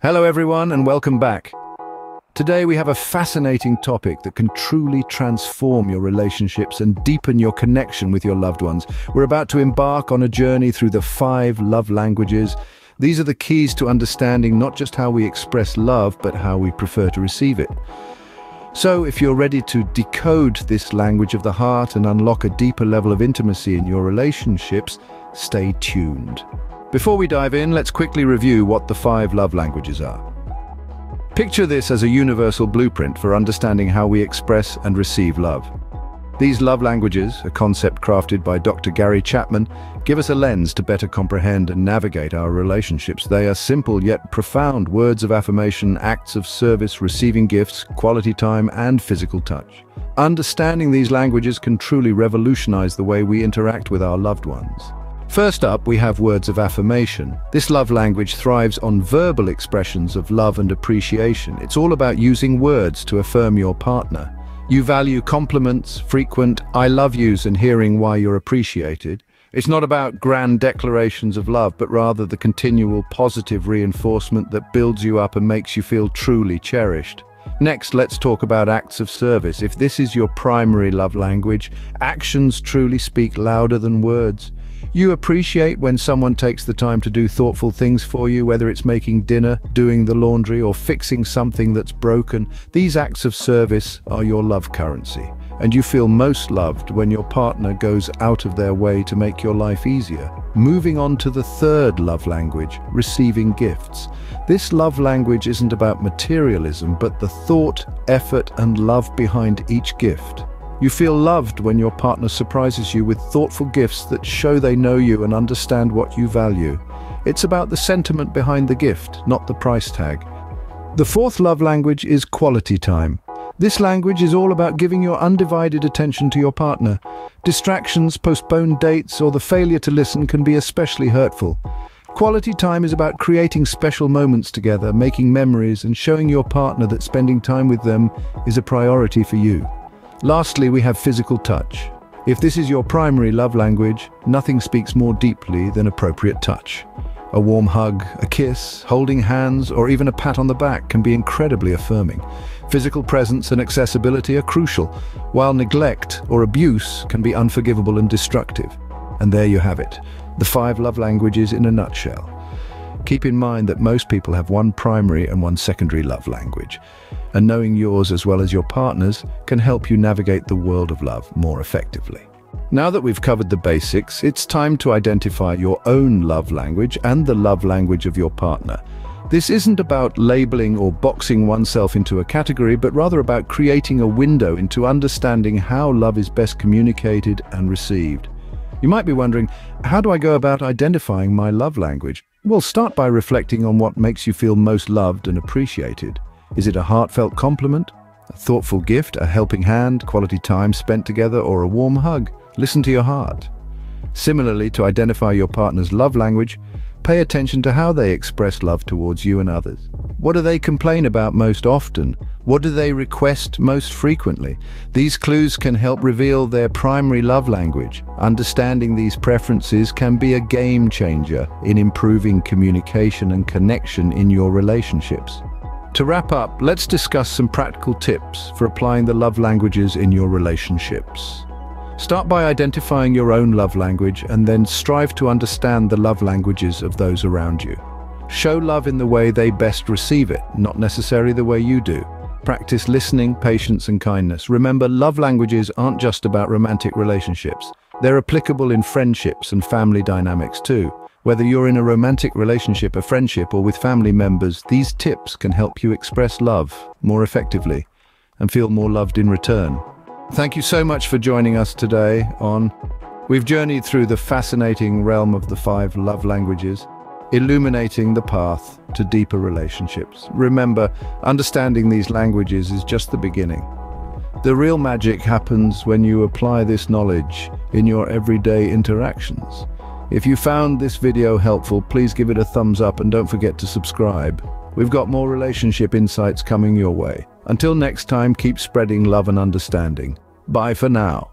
Hello everyone and welcome back. Today we have a fascinating topic that can truly transform your relationships and deepen your connection with your loved ones. We're about to embark on a journey through the five love languages. These are the keys to understanding not just how we express love, but how we prefer to receive it. So if you're ready to decode this language of the heart and unlock a deeper level of intimacy in your relationships, stay tuned. Before we dive in, let's quickly review what the five love languages are. Picture this as a universal blueprint for understanding how we express and receive love. These love languages, a concept crafted by Dr. Gary Chapman, give us a lens to better comprehend and navigate our relationships. They are simple yet profound words of affirmation, acts of service, receiving gifts, quality time, and physical touch. Understanding these languages can truly revolutionize the way we interact with our loved ones. First up, we have words of affirmation. This love language thrives on verbal expressions of love and appreciation. It's all about using words to affirm your partner. You value compliments, frequent I love yous and hearing why you're appreciated. It's not about grand declarations of love, but rather the continual positive reinforcement that builds you up and makes you feel truly cherished. Next, let's talk about acts of service. If this is your primary love language, actions truly speak louder than words. You appreciate when someone takes the time to do thoughtful things for you, whether it's making dinner, doing the laundry, or fixing something that's broken. These acts of service are your love currency, and you feel most loved when your partner goes out of their way to make your life easier. Moving on to the third love language, receiving gifts. This love language isn't about materialism, but the thought, effort, and love behind each gift. You feel loved when your partner surprises you with thoughtful gifts that show they know you and understand what you value. It's about the sentiment behind the gift, not the price tag. The fourth love language is quality time. This language is all about giving your undivided attention to your partner. Distractions, postponed dates, or the failure to listen can be especially hurtful. Quality time is about creating special moments together, making memories, and showing your partner that spending time with them is a priority for you. Lastly, we have physical touch. If this is your primary love language, nothing speaks more deeply than appropriate touch. A warm hug, a kiss, holding hands, or even a pat on the back can be incredibly affirming. Physical presence and accessibility are crucial, while neglect or abuse can be unforgivable and destructive. And there you have it, the five love languages in a nutshell. Keep in mind that most people have one primary and one secondary love language and knowing yours as well as your partner's can help you navigate the world of love more effectively. Now that we've covered the basics, it's time to identify your own love language and the love language of your partner. This isn't about labeling or boxing oneself into a category, but rather about creating a window into understanding how love is best communicated and received. You might be wondering, how do I go about identifying my love language? Well, start by reflecting on what makes you feel most loved and appreciated. Is it a heartfelt compliment, a thoughtful gift, a helping hand, quality time spent together, or a warm hug? Listen to your heart. Similarly, to identify your partner's love language, pay attention to how they express love towards you and others. What do they complain about most often? What do they request most frequently? These clues can help reveal their primary love language. Understanding these preferences can be a game changer in improving communication and connection in your relationships. To wrap up, let's discuss some practical tips for applying the love languages in your relationships. Start by identifying your own love language and then strive to understand the love languages of those around you. Show love in the way they best receive it, not necessarily the way you do. Practice listening, patience and kindness. Remember, love languages aren't just about romantic relationships. They're applicable in friendships and family dynamics too. Whether you're in a romantic relationship, a friendship, or with family members, these tips can help you express love more effectively and feel more loved in return. Thank you so much for joining us today on We've journeyed through the fascinating realm of the five love languages, illuminating the path to deeper relationships. Remember, understanding these languages is just the beginning. The real magic happens when you apply this knowledge in your everyday interactions. If you found this video helpful, please give it a thumbs up and don't forget to subscribe. We've got more relationship insights coming your way. Until next time, keep spreading love and understanding. Bye for now.